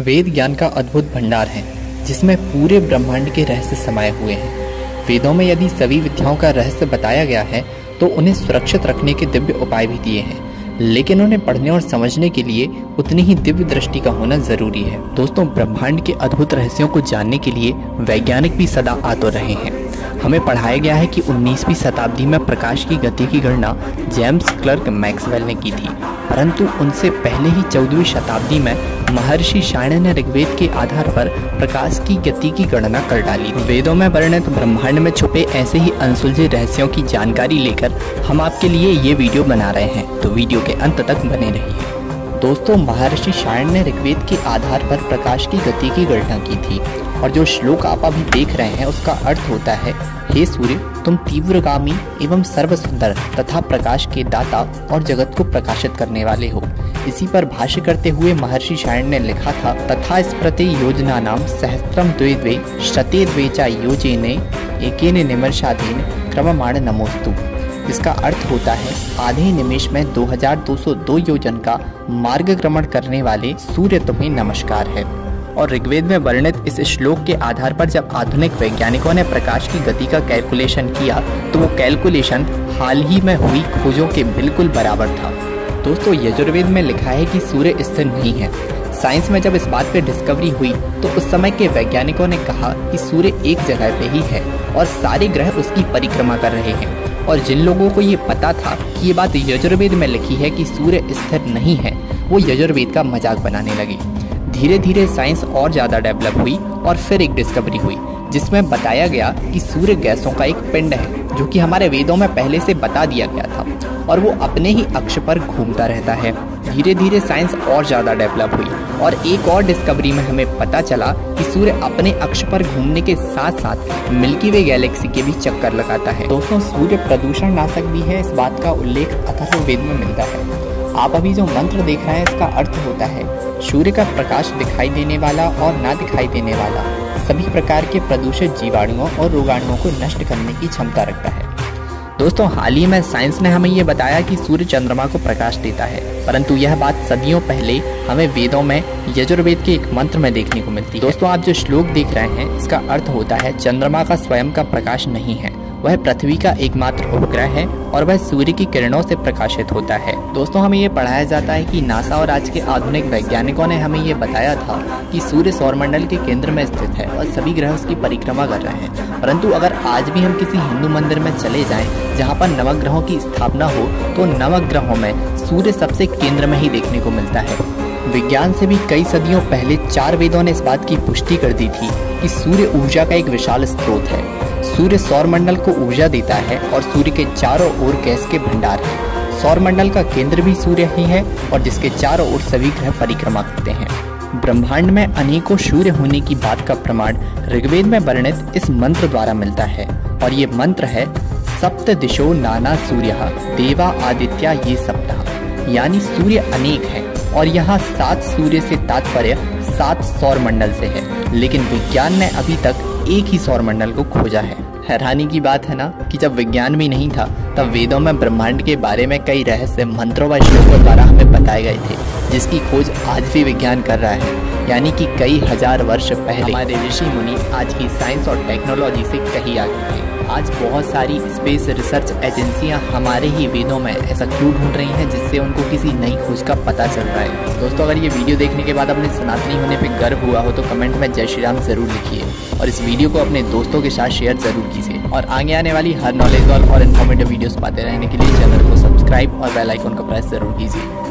वेद ज्ञान का अद्भुत भंडार है, जिसमें पूरे ब्रह्मांड के रहस्य समाये हुए हैं। वेदों में यदि सभी विद्याओं का रहस्य बताया गया है तो उन्हें सुरक्षित रखने के दिव्य उपाय भी दिए हैं। लेकिन उन्हें पढ़ने और समझने के लिए उतनी ही दिव्य दृष्टि का होना ज़रूरी है। दोस्तों, ब्रह्मांड के अद्भुत रहस्यों को जानने के लिए वैज्ञानिक भी सदा आ तो रहे हैं। हमें पढ़ाया गया है कि 19वीं शताब्दी में प्रकाश की गति की गणना जेम्स क्लर्क मैक्सवेल ने की थी। परंतु उनसे पहले ही चौदहवीं शताब्दी में महर्षि शायण ने ऋग्वेद के आधार पर प्रकाश की गति की गणना कर डाली वेदों में वर्णित ब्रह्मांड में छुपे ऐसे ही अनसुलझे रहस्यों की जानकारी लेकर हम आपके लिए ये वीडियो बना रहे हैं। तो वीडियो के अंत तक बने रहिए। दोस्तों, महर्षि शायण ने ऋग्वेद के आधार पर प्रकाश की गति की गणना की थी। और जो श्लोक आप अभी देख रहे हैं, उसका अर्थ होता है हे सूर्य, तुम तीव्रगामी एवं सर्व सुंदर तथा प्रकाश के दाता और जगत को प्रकाशित करने वाले हो। इसी पर भाष्य करते हुए महर्षि शायण ने लिखा था, तथा स्प्रति योजना नाम सहस्त्रम द्वे द्वे शते द्वे द्वेचा योजेने एकेन निमर्शाधीन क्रममाण नमोस्तु। इसका अर्थ होता है, आधे निमेश में 2202 योजन का मार्गक्रमण करने वाले सूर्य तुम्हें नमस्कार है। और ऋग्वेद में वर्णित इस श्लोक के आधार पर जब आधुनिक वैज्ञानिकों ने प्रकाश की गति का कैलकुलेशन किया तो वो कैलकुलेशन हाल ही में हुई खोजों के बिल्कुल बराबर था। दोस्तों, यजुर्वेद में लिखा है कि सूर्य स्थिर नहीं है। साइंस में जब इस बात पे डिस्कवरी हुई तो उस समय के वैज्ञानिकों ने कहा कि सूर्य एक जगह पे ही है और सारे ग्रह उसकी परिक्रमा कर रहे हैं। और जिन लोगों को ये पता था कि ये बात यजुर्वेद में लिखी है कि सूर्य स्थिर नहीं है, वो यजुर्वेद का मज़ाक बनाने लगे। धीरे धीरे साइंस और ज़्यादा डेवलप हुई और फिर एक डिस्कवरी हुई, जिसमें बताया गया कि सूर्य गैसों का एक पिंड है, जो कि हमारे वेदों में पहले से बता दिया गया था, और वो अपने ही अक्ष पर घूमता रहता है। धीरे धीरे साइंस और ज़्यादा डेवलप हुई, और एक और डिस्कवरी में हमें पता चला कि सूर्य अपने अक्ष पर घूमने के साथ साथ मिल्की वे गैलेक्सी के भी चक्कर लगाता है। दोस्तों, सूर्य प्रदूषण नाशक भी है, इस बात का उल्लेख अथर्ववेद में मिलता है। आप अभी जो मंत्र देख रहे हैं, इसका अर्थ होता है, सूर्य का प्रकाश दिखाई देने वाला और ना दिखाई देने वाला। सभी प्रकार के प्रदूषित जीवाणुओं और रोगाणुओं को नष्ट करने की क्षमता रखता है। दोस्तों, हाल ही में साइंस ने हमें ये बताया कि सूर्य चंद्रमा को प्रकाश देता है, परंतु यह बात सदियों पहले हमें वेदों में, यजुर्वेद के एक मंत्र में देखने को मिलती है। दोस्तों, आप जो श्लोक देख रहे हैं, इसका अर्थ होता है, चंद्रमा का स्वयं का प्रकाश नहीं है। वह पृथ्वी का एकमात्र उपग्रह है और वह सूर्य की किरणों से प्रकाशित होता है। दोस्तों, हमें ये पढ़ाया जाता है कि नासा और आज के आधुनिक वैज्ञानिकों ने हमें ये बताया था कि सूर्य सौरमंडल के केंद्र में स्थित है और सभी ग्रह उसकी परिक्रमा कर रहे हैं। परंतु अगर आज भी हम किसी हिंदू मंदिर में चले जाएँ, जहाँ पर नवग्रहों की स्थापना हो तो नवग्रहों में सूर्य सबसे केंद्र में ही देखने को मिलता है। विज्ञान से भी कई सदियों पहले चार वेदों ने इस बात की पुष्टि कर दी थी कि सूर्य ऊर्जा का एक विशाल स्रोत है। सूर्य सौरमंडल को ऊर्जा देता है और सूर्य के चारों ओर गैस के भंडार है। सौरमंडल का केंद्र भी सूर्य ही है और जिसके चारों ओर सभी ग्रह परिक्रमा करते हैं। ब्रह्मांड में अनेकों सूर्य होने की बात का प्रमाण ऋग्वेद में वर्णित इस मंत्र द्वारा मिलता है और ये मंत्र है, सप्त दिशो नाना सूर्य, देवा आदित्य ये सप्ताह यानी सूर्य अनेक है। और यहाँ सात सूर्य से तात्पर्य सात सौर मंडल से है। लेकिन विज्ञान ने अभी तक एक ही सौर मंडल को खोजा है। हैरानी की बात है ना कि जब विज्ञान भी नहीं था, तब वेदों में ब्रह्मांड के बारे में कई रहस्य मंत्रों व श्लोकों द्वारा हमें बताए गए थे, जिसकी खोज आज भी विज्ञान कर रहा है। यानी कि कई हज़ार वर्ष पहले। हमारे ऋषि मुनि आज की साइंस और टेक्नोलॉजी से कहीं आगे थे। आज बहुत सारी स्पेस रिसर्च एजेंसियाँ हमारे ही वेदों में ऐसा क्यों ढूंढ रही हैं जिससे उनको किसी नई खोज का पता चल रहा है दोस्तों, अगर ये वीडियो देखने के बाद अपने सनातनी होने पे गर्व हुआ हो तो कमेंट में जय श्री राम ज़रूर लिखिए और इस वीडियो को अपने दोस्तों के साथ शेयर ज़रूर कीजिए। और आगे आने वाली हर नॉलेज और इन्फॉर्मेटिव वीडियोस पाते रहने के लिए चैनल को सब्सक्राइब और बेल आइकन का प्रेस ज़रूर कीजिए।